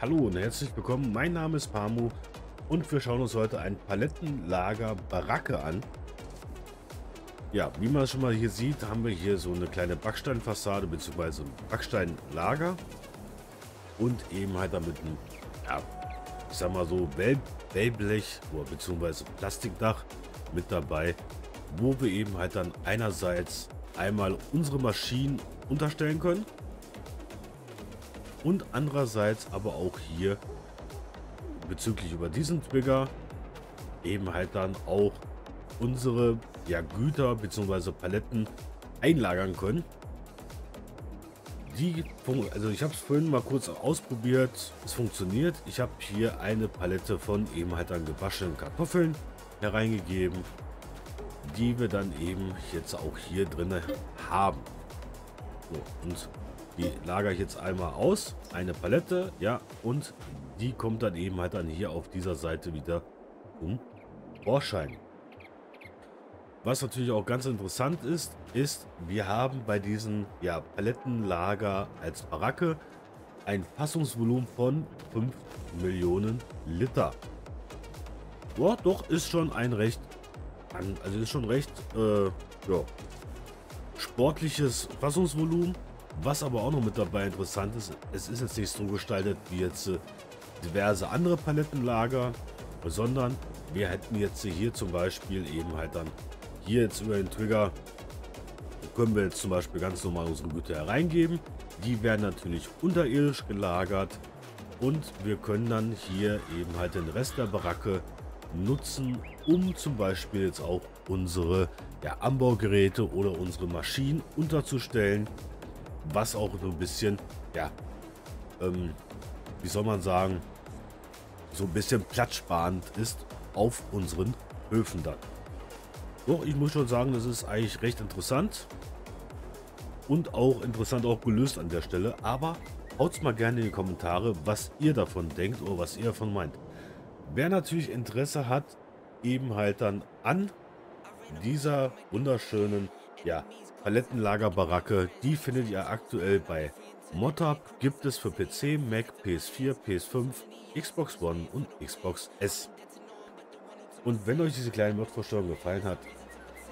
Hallo und herzlich willkommen, mein Name ist Pamu und wir schauen uns heute ein Palettenlager Baracke an. Ja, wie man schon mal hier sieht, haben wir hier so eine kleine Backsteinfassade bzw. Backsteinlager und eben halt damit ein, ja, ich sag mal so Wellblech bzw. Plastikdach mit dabei, wo wir eben halt dann einerseits einmal unsere Maschinen unterstellen können und andererseits aber auch hier bezüglich über diesen Trigger eben halt dann auch unsere ja, Güter bzw. Paletten einlagern können. Die, also ich habe es vorhin mal kurz ausprobiert, es funktioniert. Ich habe hier eine Palette von eben halt dann gewaschenen Kartoffeln hereingegeben, die wir dann eben jetzt auch hier drin haben. So, und die lagere ich jetzt einmal aus. Eine Palette, ja, und die kommt dann eben halt dann hier auf dieser Seite wieder zum Vorschein. Was natürlich auch ganz interessant ist, ist, wir haben bei diesem ja, Palettenlager als Baracke ein Fassungsvolumen von 5 Millionen Liter. Ja, doch, ist schon ein recht, also ist schon recht, äh, ja, sportliches Fassungsvolumen. Was aber auch noch mit dabei interessant ist, es ist jetzt nicht so gestaltet wie jetzt äh, diverse andere Palettenlager, sondern wir hätten jetzt hier zum Beispiel eben halt dann hier jetzt über den Trigger können wir jetzt zum Beispiel ganz normal unsere Güter hereingeben. Die werden natürlich unterirdisch gelagert und wir können dann hier eben halt den Rest der Baracke nutzen, um zum Beispiel jetzt auch unsere ja, Anbaugeräte oder unsere Maschinen unterzustellen was auch so ein bisschen, ja, ähm, wie soll man sagen, so ein bisschen platzsparend ist auf unseren Höfen dann. Doch, ich muss schon sagen, das ist eigentlich recht interessant und auch interessant auch gelöst an der Stelle, aber haut mal gerne in die Kommentare, was ihr davon denkt oder was ihr davon meint. Wer natürlich Interesse hat, eben halt dann an dieser wunderschönen ja, Palettenlagerbaracke, die findet ihr aktuell bei Motab, gibt es für PC, Mac, PS4, PS5, Xbox One und Xbox S. Und wenn euch diese kleine Mod-Vorstellung gefallen hat,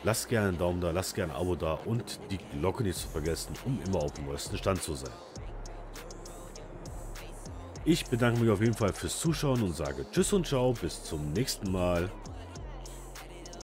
lasst gerne einen Daumen da, lasst gerne ein Abo da und die Glocke nicht zu vergessen, um immer auf dem neuesten Stand zu sein. Ich bedanke mich auf jeden Fall fürs Zuschauen und sage Tschüss und Ciao, bis zum nächsten Mal.